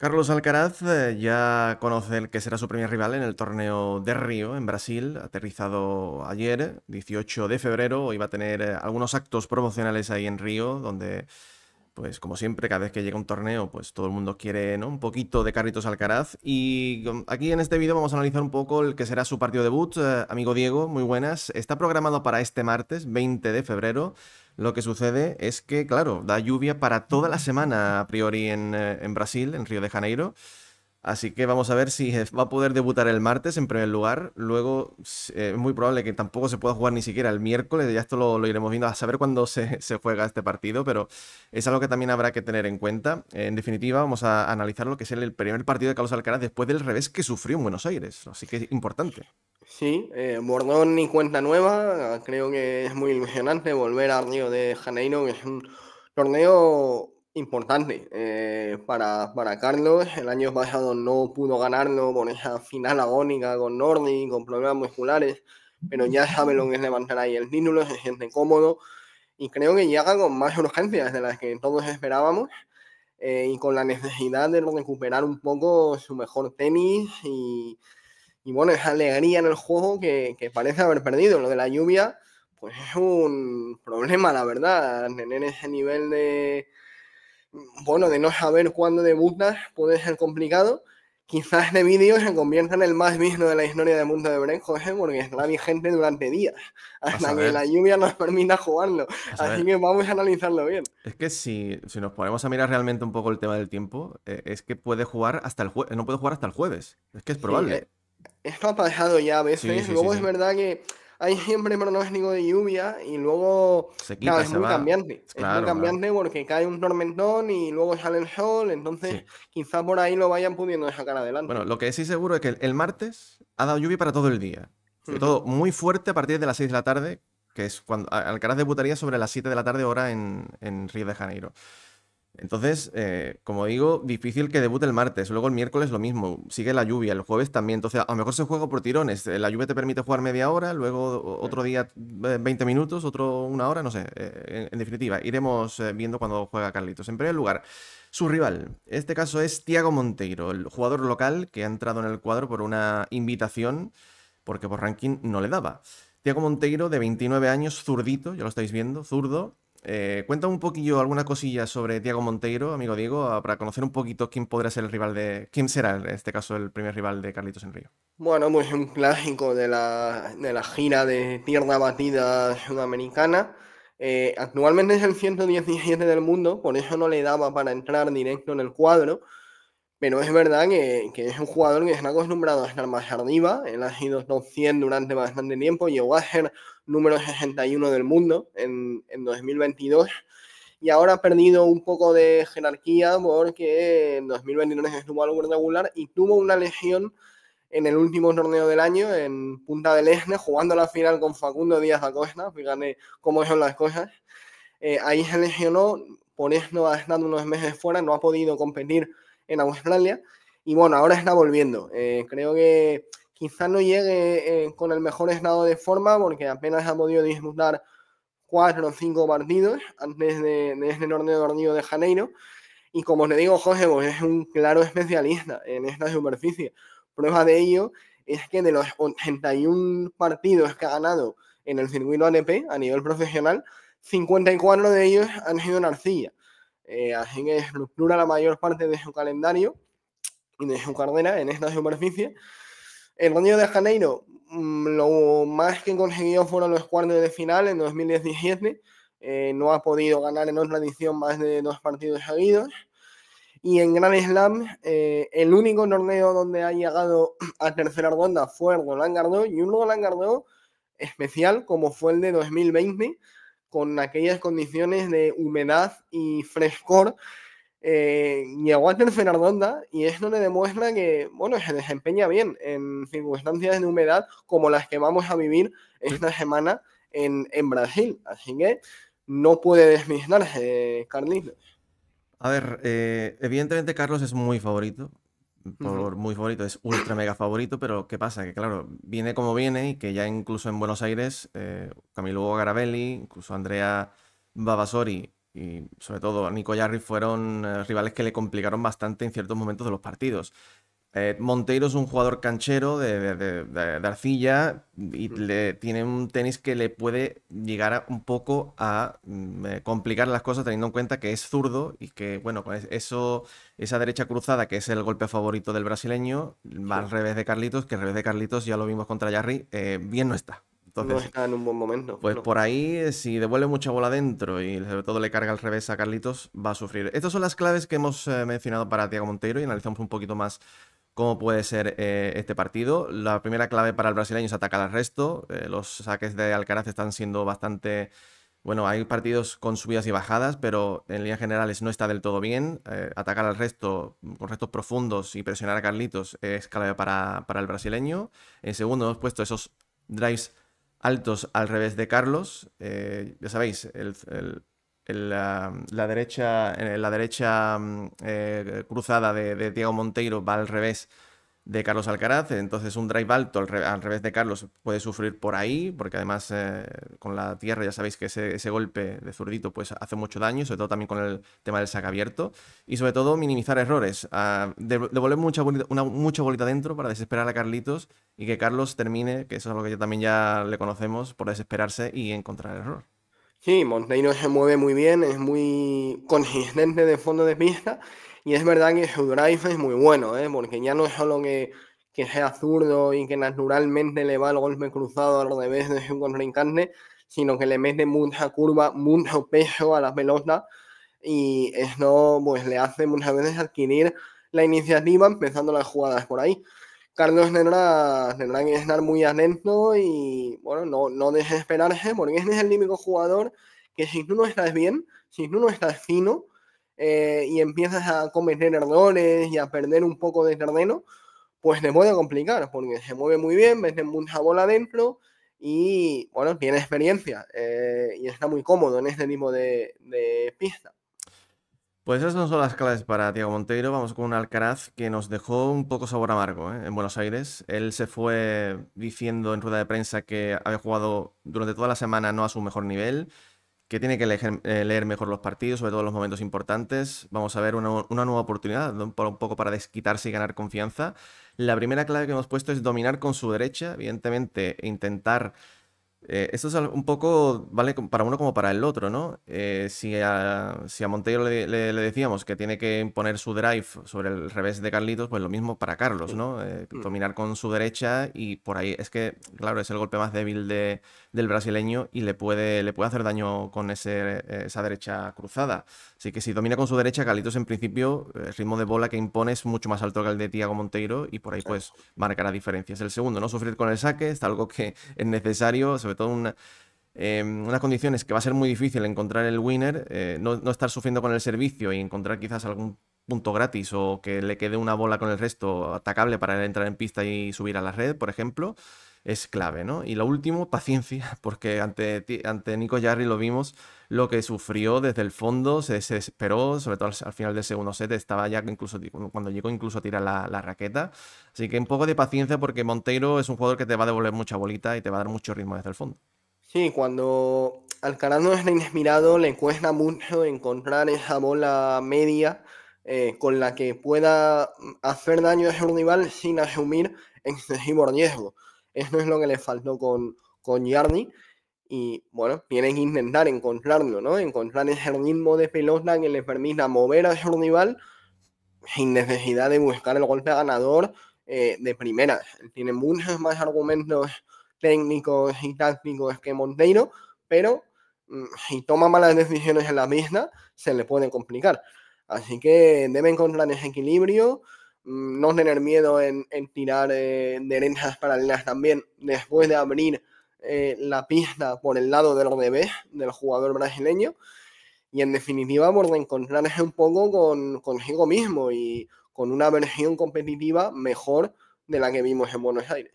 Carlos Alcaraz eh, ya conoce el que será su primer rival en el torneo de Río, en Brasil, aterrizado ayer, 18 de febrero. Hoy va a tener eh, algunos actos promocionales ahí en Río, donde, pues como siempre, cada vez que llega un torneo, pues todo el mundo quiere ¿no? un poquito de Carlitos Alcaraz. Y um, aquí en este vídeo vamos a analizar un poco el que será su partido debut. Eh, amigo Diego, muy buenas. Está programado para este martes, 20 de febrero. Lo que sucede es que, claro, da lluvia para toda la semana a priori en, eh, en Brasil, en Río de Janeiro. Así que vamos a ver si va a poder debutar el martes en primer lugar. Luego eh, es muy probable que tampoco se pueda jugar ni siquiera el miércoles. Ya esto lo, lo iremos viendo a saber cuándo se, se, juega este partido, pero es algo que también habrá que tener en cuenta. En definitiva, vamos a analizar lo que es el primer partido de Carlos Alcaraz después del revés que sufrió en Buenos Aires. Así que es importante. Sí, eh, Bordón y cuenta nueva. Creo que es muy ilusionante volver a Río de Janeiro, que es un torneo importante eh, para, para, Carlos. El año pasado no pudo ganarlo por esa final agónica con Nordi, con problemas musculares, pero ya sabe lo que es levantar ahí el título, se siente cómodo y creo que llega con más urgencias de las que todos esperábamos. Eh, y con la necesidad de recuperar un poco su mejor tenis y, y bueno, esa alegría en el juego que, que, parece haber perdido. Lo de la lluvia, pues es un problema, la verdad. Tener ese nivel de, bueno, de no saber cuándo debutas puede ser complicado. Quizás este vídeo se convierta en el más visto de la historia de mundo de Break, José, porque estará vigente durante días, hasta que la lluvia nos permita jugarlo. Así que vamos a analizarlo bien. Es que si, si, nos ponemos a mirar realmente un poco el tema del tiempo, eh, es que puede jugar hasta el no puede jugar hasta el jueves. Es que es probable. Sí, eh, esto ha pasado ya a veces. Sí, luego sí, es verdad que hay siempre pronóstico de lluvia y luego se quita, claro, es se muy va. cambiante. Claro, es muy cambiante claro. porque cae un tormentón y luego sale el sol, entonces quizá por ahí lo vayan pudiendo sacar adelante. Bueno, lo que sí seguro es que el martes ha dado lluvia para todo el día. Sobre todo muy fuerte a partir de las 6 de la tarde, que es cuando Alcaraz debutaría sobre las 7 de la tarde hora en, en Río de Janeiro. Entonces, eh, como digo, difícil que debute el martes. Luego el miércoles lo mismo. Sigue la lluvia. El jueves también. Entonces, a lo mejor se juega por tirones. Eh, La lluvia te permite jugar media hora, luego otro día eh, 20 minutos, otro una hora, no sé. Eh, En, en definitiva, iremos eh, viendo cuando juega Carlitos. En primer lugar, su rival. Este caso es Tiago Monteiro, el jugador local que ha entrado en el cuadro por una invitación, porque por ranking no le daba. Tiago Monteiro, de 29 años, zurdito, ya lo estáis viendo, zurdo. Eh, cuenta un poquillo, alguna cosilla sobre Tiago Monteiro, amigo Diego, ah, para conocer un poquito quién podrá ser el rival de. quién será en este caso el primer rival de Carlitos en Río. Bueno, pues un clásico de la, de la gira de tierra batida sudamericana. Eh, actualmente es el 117 del mundo, por eso no le daba para entrar directo en el cuadro. Pero es verdad que, que es un jugador que está acostumbrado a estar más arriba. Él ha sido top 100 durante bastante tiempo. Llegó a ser número 61 del mundo en, en 2022. Y ahora ha perdido un poco de jerarquía porque en 2023 estuvo algo irregular y tuvo una lesión en el último torneo del año en Punta del Este, jugando la final con Facundo Díaz Acosta. Fíjate cómo son las cosas. Eh, ahí se lesionó, por eso ha estado unos meses fuera, no ha podido competir en Australia. Y bueno, ahora está volviendo. Eh, creo que quizás no llegue eh, con el mejor estado de forma porque apenas ha podido disputar cuatro o cinco partidos antes de, de este torneo de Río de Janeiro. Y como te digo, José, pues es un claro especialista en esta superficie. Prueba de ello es que de los 81 partidos que ha ganado en el circuito ATP a nivel profesional, 54 de ellos han sido en arcilla. Eh, que estructura la mayor parte de su calendario y de su carrera en esta superficie. El Río de Janeiro, mm, lo más que consiguió fueron los cuartos de final en 2017. Eh, no ha podido ganar en otra edición más de dos partidos seguidos. Y en Grand Slam, eh, el único torneo donde ha llegado a tercera ronda fue el Roland Garros y un Roland Garros especial como fue el de 2020, con aquellas condiciones de humedad y frescor. Eh, llegó a tercera ronda y esto le demuestra que, bueno, se desempeña bien en circunstancias de humedad como las que vamos a vivir esta semana en, en Brasil. Así que no puede desmisnarse, Carlitos. A ver, eh, evidentemente Carlos es muy favorito. Por muy favorito, es ultra mega favorito, pero ¿qué pasa? Que claro, viene como viene y que ya incluso en Buenos Aires, eh, Camilo Garabelli, incluso Andrea Babasori y sobre todo Nico Jarry fueron eh, rivales que le complicaron bastante en ciertos momentos de los partidos. Eh, Monteiro es un jugador canchero de, arcilla y le, tiene un tenis que le puede llegar un poco a mm, eh, complicar las cosas teniendo en cuenta que es zurdo y que, bueno, con eso, esa derecha cruzada, que es el golpe favorito del brasileño, va al revés de Carlitos, que al revés de Carlitos ya lo vimos contra Jarry, eh, bien no está. Entonces, no está en un buen momento. Pues por ahí, si devuelve mucha bola dentro y sobre todo le carga al revés a Carlitos, va a sufrir. Estas son las claves que hemos mencionado para Tiago Monteiro y analizamos un poquito más cómo puede ser eh, este partido. La primera clave para el brasileño es atacar al resto. Eh, los saques de Alcaraz están siendo bastante... Bueno, hay partidos con subidas y bajadas, pero en líneas generales no está del todo bien. Eh, atacar al resto con restos profundos y presionar a Carlitos es clave para, el brasileño. En segundo hemos puesto esos drives altos al revés de Carlos. ya sabéis, el, la, derecha, la derecha mm, eh, cruzada de, Diego Monteiro va al revés de Carlos Alcaraz, entonces un drive alto al, revés de Carlos puede sufrir por ahí, porque además eh, con la tierra ya sabéis que ese, golpe de zurdito pues hace mucho daño, sobre todo también con el tema del sac abierto, y sobre todo minimizar errores, devolver mucha bolita, mucha bolita dentro para desesperar a Carlitos y que Carlos termine, que eso es algo que también ya le conocemos, por desesperarse y encontrar error. Sí, Monteiro se mueve muy bien, es muy consistente de fondo de pista y es verdad que su drive es muy bueno, ¿eh? porque ya no es solo que, que sea zurdo y que naturalmente le va el golpe cruzado al revés de su contrincante, sino que le mete mucha curva, mucho peso a la pelota y eso pues, le hace muchas veces adquirir la iniciativa empezando las jugadas por ahí. Carlos tendrá, tendrá que estar muy atento y, bueno, no, no desesperarse, porque ese es el típico jugador que si tú no estás bien, si tú no estás fino eh, y empiezas a cometer errores y a perder un poco de terreno, pues te puede complicar, porque se mueve muy bien, mete mucha bola adentro y, bueno, tiene experiencia eh, y está muy cómodo en este tipo de, de pista. Pues esas no son las claves para Tiago Monteiro. Vamos con un Alcaraz que nos dejó un poco sabor amargo ¿eh? en Buenos Aires. Él se fue diciendo en rueda de prensa que había jugado durante toda la semana no a su mejor nivel, que tiene que eh, leer, mejor los partidos, sobre todo los momentos importantes. Vamos a ver una, nueva oportunidad, un poco para desquitarse y ganar confianza. La primera clave que hemos puesto es dominar con su derecha, evidentemente, e intentar eh, esto es un poco, vale para uno como para el otro, ¿no? Eh, si, a, si a Monteiro le, decíamos que tiene que imponer su drive sobre el revés de Carlitos, pues lo mismo para Carlos, ¿no? Eh, mm. dominar con su derecha y por ahí es que, claro, es el golpe más débil de, del brasileño y le puede, le puede hacer daño con ese, esa derecha cruzada. Así que si domina con su derecha, Carlitos en principio, el ritmo de bola que impone es mucho más alto que el de Tiago Monteiro y por ahí pues marcará diferencias. El segundo, no sufrir con el saque, es algo que es necesario, sobre todo una, em, unas condiciones que va a ser muy difícil encontrar el winner, eh, no, estar sufriendo con el servicio y encontrar quizás algún punto gratis o que le quede una bola con el resto atacable para entrar en pista y subir a la red, por ejemplo, es clave, ¿no? Y lo último, paciencia, porque ante, ante Nico Jarry lo vimos, lo que sufrió desde el fondo, se desesperó, sobre todo al, final del segundo set, estaba ya incluso cuando llegó incluso a tirar la, raqueta. Así que un poco de paciencia porque Monteiro es un jugador que te va a devolver mucha bolita y te va a dar mucho ritmo desde el fondo. Sí, cuando Alcaraz no está inspirado, le cuesta mucho encontrar esa bola media eh, con la que pueda hacer daño a su rival sin asumir excesivo riesgo. Es lo que le faltó con, con Yarni. Y bueno, tiene que intentar encontrarlo, ¿no? Encontrar ese ritmo de pelota que le permita mover a su sin necesidad de buscar el golpe ganador eh, de primera. Tiene muchos más argumentos técnicos y tácticos que Monteiro, pero mm, si toma malas decisiones en la misma, se le puede complicar. Así que debe encontrar ese equilibrio, no tener miedo en, tirar eh, derechas paralelas también después de abrir eh, la pista por el lado del revés del jugador brasileño y en definitiva por encontrarse un poco con consigo mismo y con una versión competitiva mejor de la que vimos en Buenos Aires.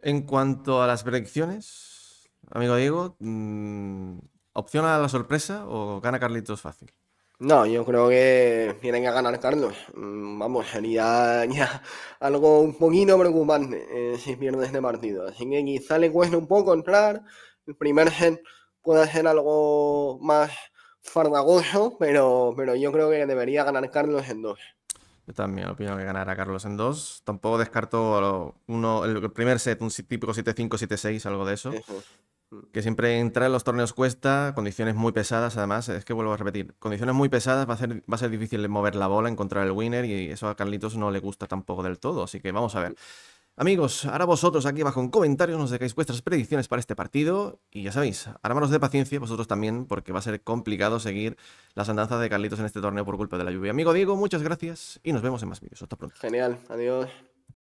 En cuanto a las predicciones, amigo Diego, mm, ¿opción a la sorpresa o gana Carlitos fácil? No, yo creo que tienen que ganar Carlos. Mm, vamos, sería ya algo un poquito preocupante eh, si pierde este partido. Así que quizá le cueste un poco entrar. El primer set puede ser algo más fardagoso, pero, pero yo creo que debería ganar Carlos en dos. Yo también opino que ganará Carlos en dos. Tampoco descarto uno, el primer set, un típico 7-5, 7-6, algo de eso. Que siempre entrar en los torneos cuesta, condiciones muy pesadas, además, es que vuelvo a repetir, condiciones muy pesadas, va a ser, va a ser difícil mover la bola, encontrar el winner, y eso a Carlitos no le gusta tampoco del todo, así que vamos a ver. Amigos, ahora vosotros aquí abajo en comentarios nos dejáis vuestras predicciones para este partido y ya sabéis, manos de paciencia vosotros también porque va a ser complicado seguir las andanzas de Carlitos en este torneo por culpa de la lluvia. Amigo Diego, muchas gracias y nos vemos en más vídeos. Hasta pronto. Genial, adiós.